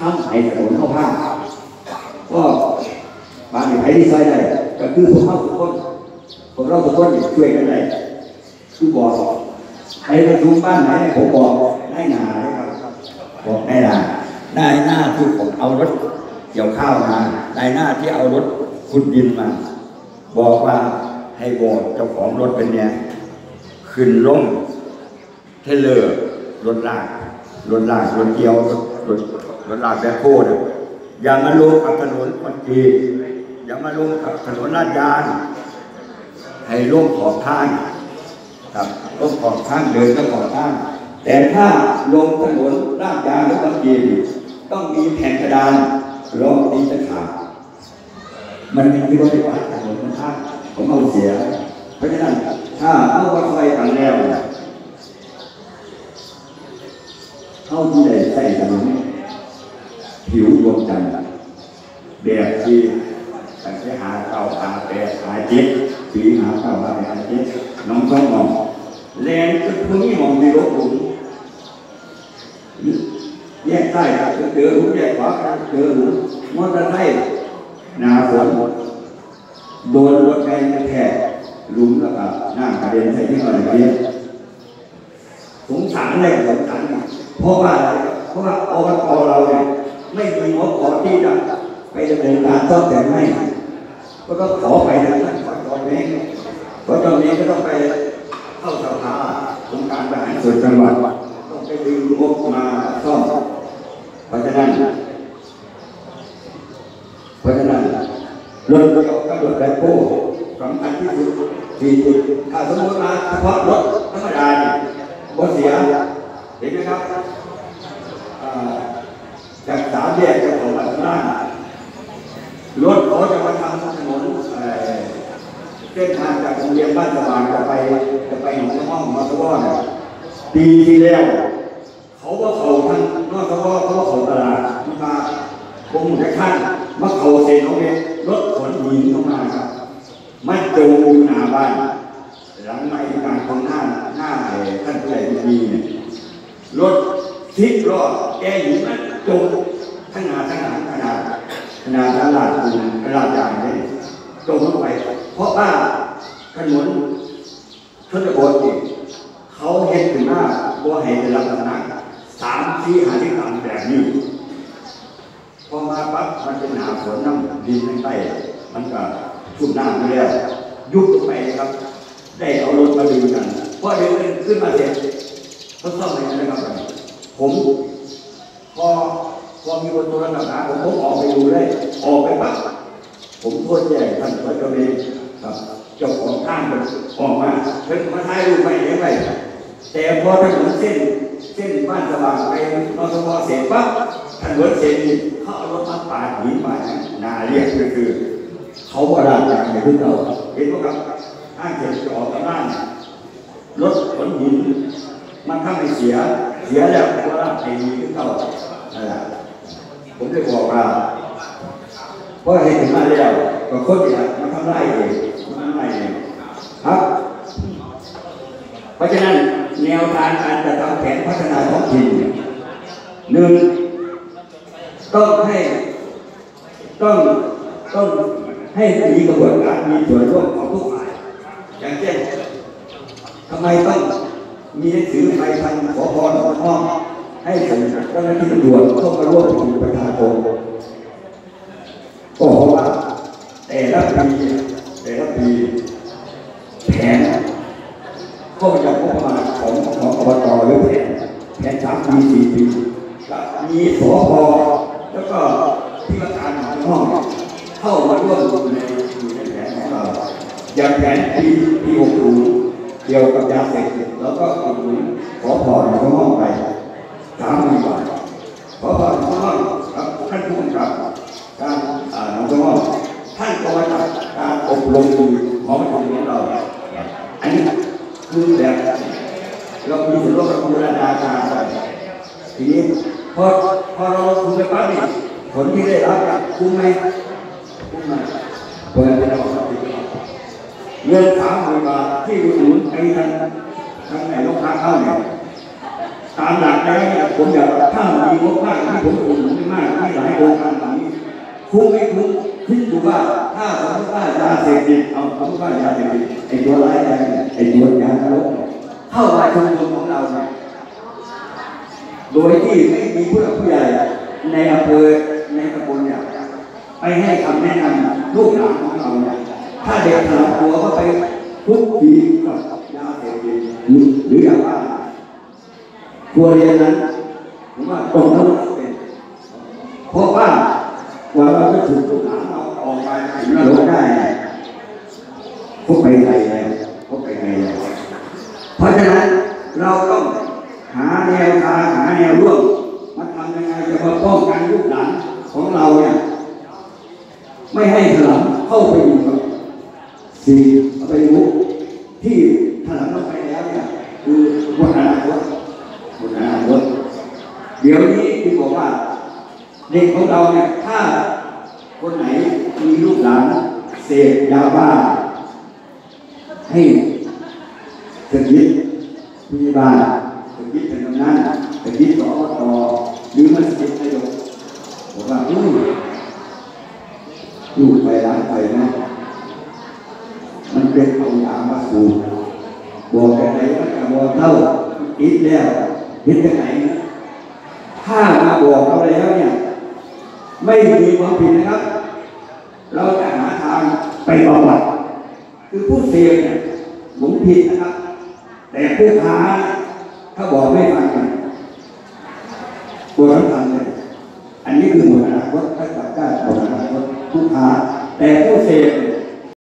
ทำให้ถนนเข้าผ้าก็บางอย่างใครที่ใช้ได้ก็คือพวกเราทุกคนพวกเราทุกคนช่วยกันได้คือบอกใครประชุมบ้านไหนผมบอกได้หนาบอกได้หนาได้หน้าที่ผมเอารถเกี่ยวข้าวมาได้หน้าที่เอารถขุดดินมา บอกว่าให้บอกเจ้าของรถเป็นเนี่ยขึ้นลงเทเลอร์รถลากรถลากรถเกี่ยวรถ รถรถลากแบคโฮนะอย่ามาลงกับถนนคอนกรีตอย่ามาลงกับถนนลาดยางให้ลงขอบทางครับลงขอบทางเดินก็ขอบทางแต่ถ้าลงถนนลาดยางหรือคอนกรีตต้องมีแผ่นกระดานรองตีตะขาบมันมีที่ว่าไม่ว่าถนนมันข้างผมเอาเสีย เพราะฉะนั้นถ้าเอาวัดไฟทางแล้วเข้าที่ใดใส่ถนน ผิวดวงจันแบบที่ตั้งแต่หาเก้าหาแปดหาเจ็ดปีหาเก้าหาแปดหาเจ็ดน้องต้องมองแรงจนพวกนี้มองในรถหลุมแยกใต้ครับเจอหลุมแยกขวาครับเจอหลุมมอเตอร์ไซค์นาฝนโดนรถไฟแค่ลุมแล้วก็หน้ากระเด็นใส่ที่อะไรเงี้ยสงสารเลยสงสารเพราะว่าอะไรเพราะว่าอบตเราเนี่ย ไม่มีงบพอที่จะไปดำเนินการซ่อมแซมให้ก็ต้องขอไปทางนั้นขอตอนนี้เพราะตอนนี้ก็ต้องไปเข้าสภาองค์การบริหารส่วนจังหวัดต้องไปดึงงบมาซ่อมเพราะฉะนั้นเพราะฉะนั้นรถรถกระโดดแบคโฮสำคัญที่สุดที่สุดถ้าสมมติมาเฉพาะรถธรรมดาเนี่ยบ่เสียเห็นไหมครับอ่าจากสามแยกจะของบ้านล่าง รถเขาจะมาทำถนนเส้นทางจากโรงเรียนบ้านสว่างจะไปจะไปหนองห้องมาสวอนปีที่แล้วเขาว่าเขาทางนอกเขาว่าเขาว่าเขาตลาดมาคงจะขั้นมาเขาเซ็นเขาเนี่ยรถขนหินเข้ามาครับมันจงอยู่หน้าบ้าน หลังไม่การของหน้าหน้าไอ้ท่านผู้ใหญ่ดีเนี่ยรถทิศรอดแกหินมันจงทั้งหนาทั้งหลังขนาด ขนาดตลาดปูนตลาดใหญ่เนี่ยจงลงไป เพราะว่าถนนชนบทเนี่เขาเห็นถึงหน้าว่าเห็นในลักษณะสามที่หาที่ต่ำแบบนี้พอมาปั๊บมันเป็นหนาฝนน้ำดินในใต้มันก็ชุ่มน้ำไปแล้วยุบลงไปครับ ได้เอารถมาดึงกันพอดึงขึ้นมาเสร็จเขาซ่อมอะไรนะครับผมพอ พอมีคนโทรศัพท์หาผมผมออกไปดูเลยออกไปปั๊บผมโทษแจ้งท่านผู้ชมเองครับเจ้าของข้างมันออกมาเพิ่งมาถ่ายรูปไปยังไงแต่พอถนนเส้นเส้นบ้านสว่างไปนอสมอเสร็จปั๊บถนนเส้นนี้เขาเอารถมาปาดหินมานาเรียกก็คือ เขาว่าด้านจากในพื้นเราเห็นไหมครับห้างเสร็จจะออกจากบ้านรถขนหินมันทำให้เสีย เสียแล้วแต่ว่าไอ้มีขึ้นเก่านั่นแหละ ผมได้บอกว่าเพราะเห็นมาแล้วก็คนเนี่ยมันทำไรเองมันทำไรเองครับ เพราะฉะนั้นแนวทางการจะทำแผนพัฒนาท้องถิ่นหนึ่งต้องให้ต้องต้องให้มีกระบวนการมีส่วนร่วมของทุกฝ่ายอย่างเช่นทำไมต้องมีหนังสือไปทางสพนห้อง ให้ส่งเจ้าหน้าที่ตำรวจเข้ามาร่วมประชุมประชาคมก็เพราะว่าแต่ละปีแต่ละปีแผนก็จะงบมาของของอบตหรือแผนแผนสามปีสี่ปีจะมีสพแล้วก็ที่ว่าการของห้องเข้ามาร่วมอยู่ในอยู่ในแผนของเราอย่างแผนปีปีหกศูนย์เกี่ยวกับยาเสพติดแล้วก็อุดหนุนสพหนองห้องไป สามหมื่นบาทสพหนองห้องครับท่านผู้กำกับการอ่าหนองห้องท่านก็มาจัดการอบรมของประชุมของเรา อันนี้คือแบบเรามีส่วนร่วมกับบูรณาการไปทีนี้พอพอเราคุยไปปั๊บนี่ผลที่ได้รับอะคุ้มไหมคุ้มไหมเปิดไปแล้วครับเงินสามหมื่นบาทที่อุดหนุนไอ้ทางทางไหนลูกค้าเข้าเนี่ยตามหลักแล้วเนี่ย ผมอยากถ้ามีงบมากที่ผมอุดหนุนมากคุ้มไม่คุ้มคิดดูว่าถ้าสมมติว่ายาเสพติดเอาสมมติว่ายาเสพติดไอ้ตัวร้ายแรงไอ้ตัวยานรกเข้ามาชุมชนของเราเนี่ยโดยที่ไม่มีผู้หลักผู้ใหญ่ในอำเภอในตำบลเนี่ยไปให้คำแนะนำลูกหลานของเราเนี่ยถ้าเด็กถลำตัวก็ไปทุกทีกับยาเสพติดหรือหรืออย่างว่าครัวเรียนนั้น ผมว่าตรงนั้นเป็นเพราะว่ากว่าเราจะถูกลูกหลานเราออกไปถึงนรกได้เนี่ยพวกไปไกลแล้วพวกไปไกลแล้วเพราะฉะนั้นเราต้องหาแนวทางหาแนวร่วมมาทำยังไงจะมาป้องกันลูกหลานของเราเนี่ยไม่ให้ถลำเข้าไปอยู่กับสิ่งไปรู้ที่ถลำลงไปแล้วเนี่ยคือวันอนาคตวันอนาคตเดี๋ยวนี้ที่บอกว่า เด็กของเราเนี่ยถ้าคนไหนมีลูกหลานเสพยาบ้า ให้สกิดพยาบาลสกิดเป็นกำนันสกิดต่อต่อหรือมันสกิดนายกบอกว่าอุ้ยลูกไปร้านไปนะมันเป็นเอายามาสูบบอกแต่ไหนมันจะบอกเท่าอีกแล้วเห็นยังไงนะ ถ้ามาบอกเราแล้วเนี่ยไม่มีความผิดนะครับ เราจะหาทางไปบำบัดคือผู้เสพเนี่ยผมผิดนะครับ แต่ผู้ค้าถ้าบอกไม่ฟังกันตัวสำคัญเลยอันนี้คือหมดอนาคตถ้าจับได้หมดอนาคตผู้ค้าแต่ผู้เสพเนี่ย